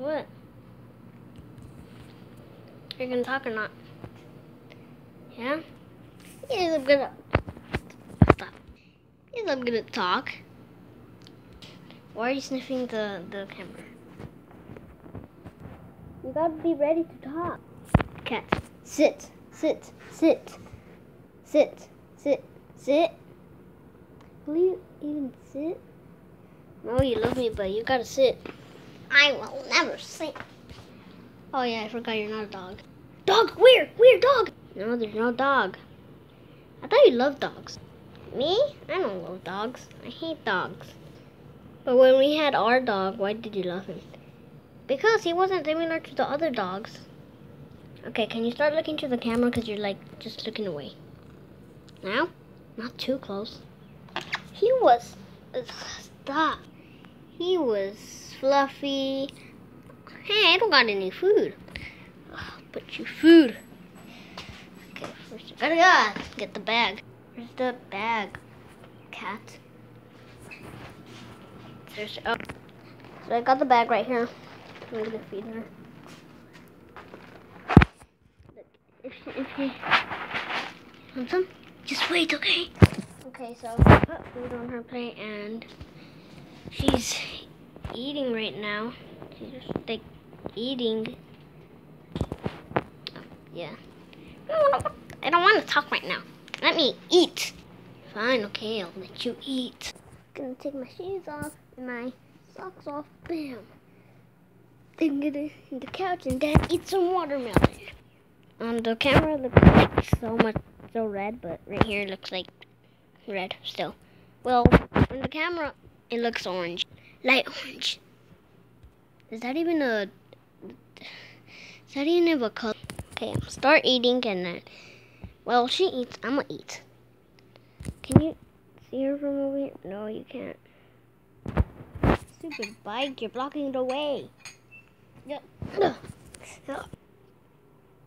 What? You're gonna talk or not? Yeah? Yes, I'm gonna. Stop. Yes, I'm gonna talk. Why are you sniffing the, the camera? You gotta be ready to talk. Cat, sit, sit, sit, sit, sit, sit. Will you even sit? No, you love me, but you gotta sit. I will never sit. Oh yeah, I forgot you're not a dog. Dog, where? Where, dog? No, there's no dog. I thought you loved dogs. Me? I don't love dogs. I hate dogs. But when we had our dog, why did you love him? Because he wasn't similar to the other dogs. Okay, can you start looking to the camera because you're like just looking away. Now? Not too close. He was... Uh, stop. He was fluffy. Hey, I don't got any food. I'll put you food. Okay, first oh I gotta get the bag. Where's the bag? Cat. There's, oh. So I got the bag right here. I'm gonna feed her. If she, if she want some, just wait, okay? Okay, so I put food on her plate and she's eating right now. She's just like eating. Yeah. I don't want to talk right now. Let me eat. Fine, okay, I'll let you eat. Gonna take my shoes off and my socks off. Bam. Then get in the couch and then eat some watermelon. Um, the camera looks like so much so red, but right here it looks like red still. Well, on the camera it looks orange, light orange. Is that even a? Is that even a color? Okay, start eating and then. Well, she eats. I'm gonna eat. Can you see her from over here? No, you can't. Stupid bike, you're blocking the way. Yep.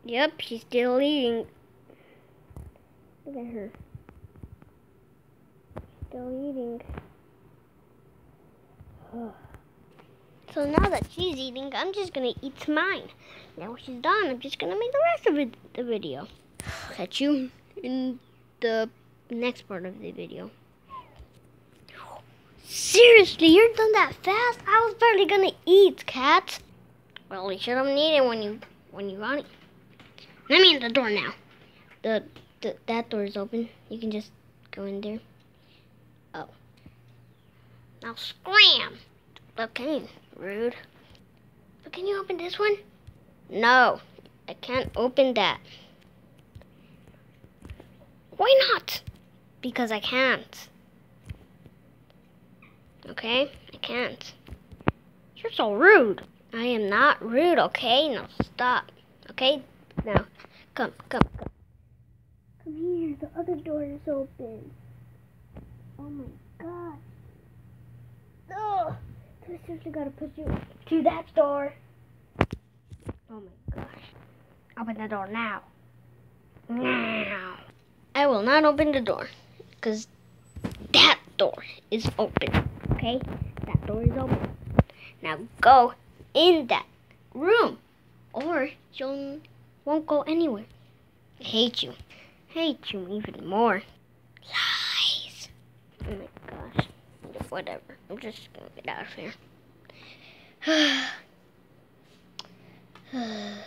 Yep, she's still eating. Look at her. Still eating. So now that she's eating, I'm just gonna eat mine. Now she's done, I'm just gonna make the rest of the video. Catch you in the next part of the video. Seriously, you're done that fast? I was barely gonna eat, cat. Well, you should have needed when you when you got it. Let me in the door now. The, the that door is open. You can just go in there. Oh. Now scram. Okay, rude. But can you open this one? No, I can't open that. Why not? Because I can't. Okay? I can't. You're so rude. I am not rude, okay? Now stop. Okay? Now, come, come, come. Come here. The other door is open. Oh my god. Oh, I seriously gotta push you to that door. Oh my gosh. Open the door now. Now. I will not open the door. Because that door is open. Okay? That door is open. Now go in that room. Or you won't go anywhere. I hate you. I hate you even more. Lies. Oh my gosh. Whatever. I'm just gonna get out of here. 啊啧啊